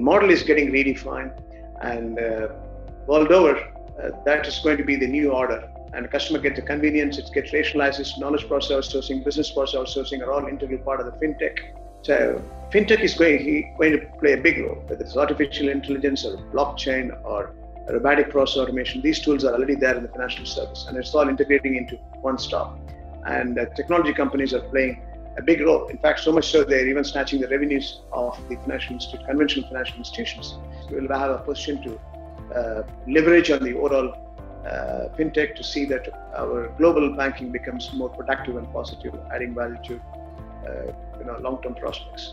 model is getting redefined, and uh, world over, uh, that is going to be the new order. And customer gets the convenience, it gets rationalizes, knowledge process outsourcing, business process outsourcing are all integral part of the fintech. So fintech is going, going to play a big role, whether it's artificial intelligence or blockchain or robotic process automation. These tools are already there in the financial service, and it's all integrating into one stop. And uh, technology companies are playing a big role. In fact, so much so they're even snatching the revenues of the financial institute, conventional financial institutions. We'll have a position to uh, leverage on the overall uh, fintech to see that our global banking becomes more productive and positive, adding value to uh, you know long-term prospects.